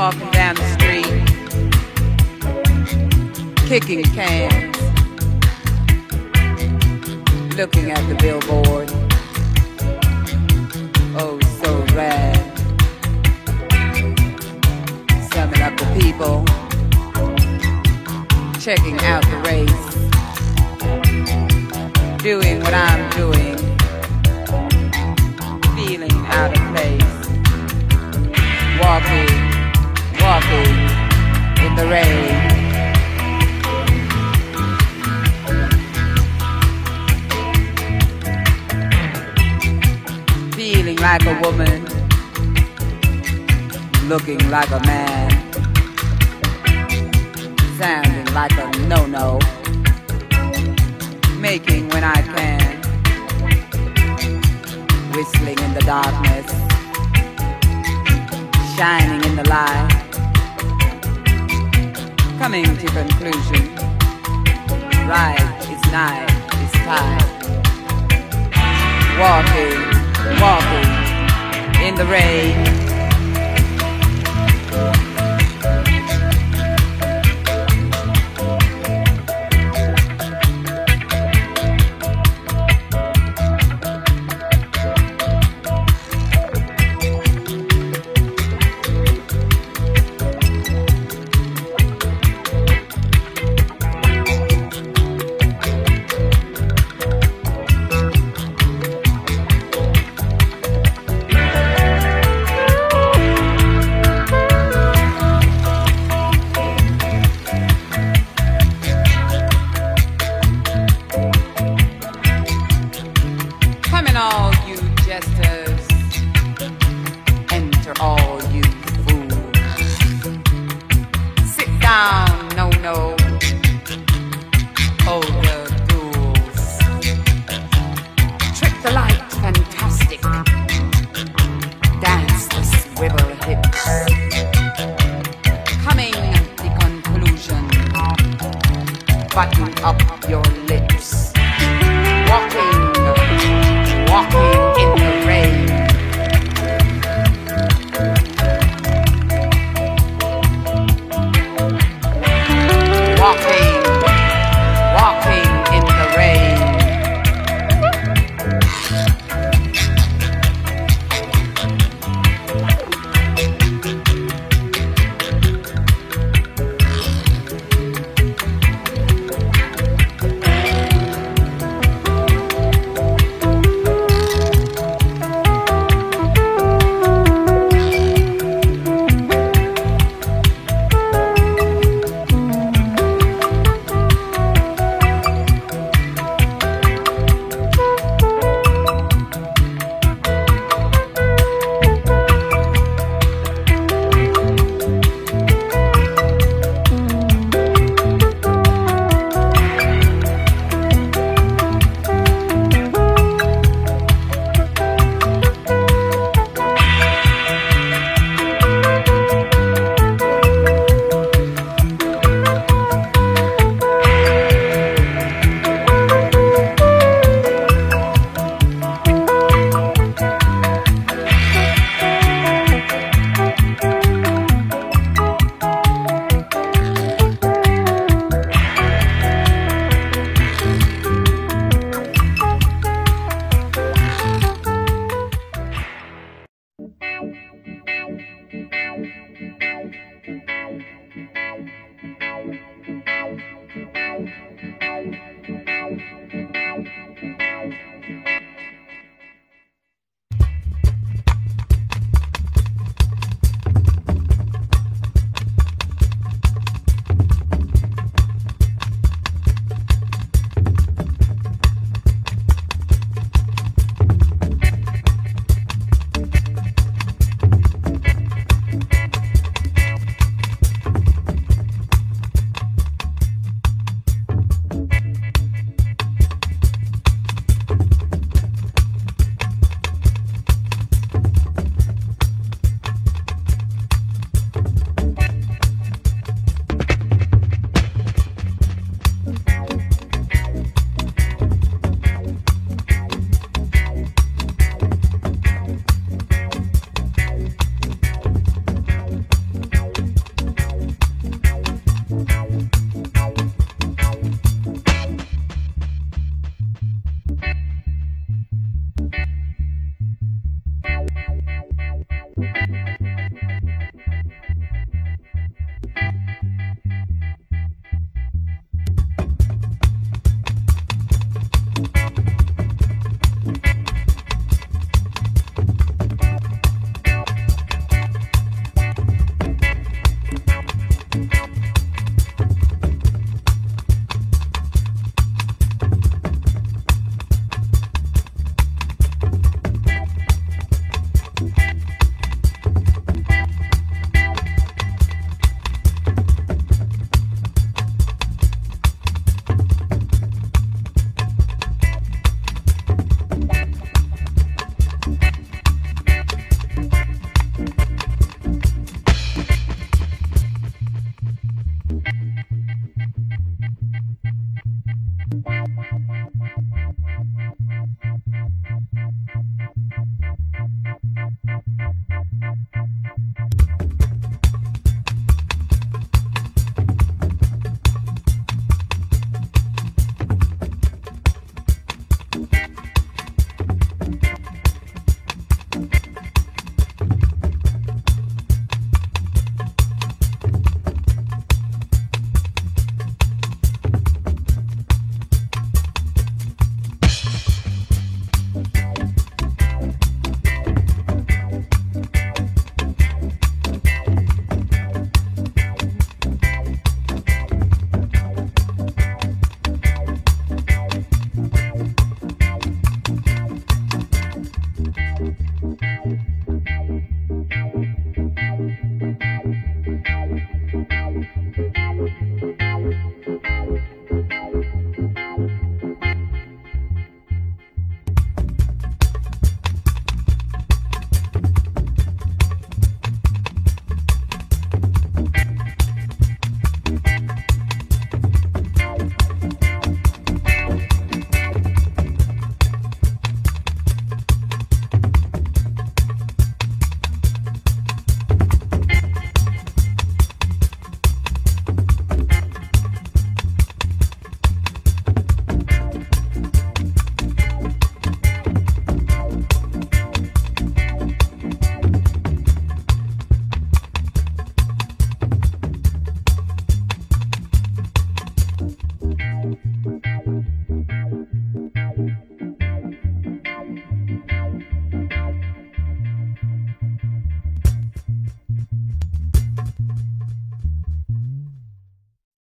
walking down the street, kicking cans, looking at the billboard. Oh, so rad. Summing up the people, checking out the race, doing what I'm doing. Like a woman, looking like a man, sounding like a no-no, making when I can, whistling in the darkness, shining in the light, coming to conclusion, right is night is time, walking walking in the rain. older. Trick the light, fantastic. Dance the swivel hips. Coming the conclusion. Button up your lips. Walking, walking.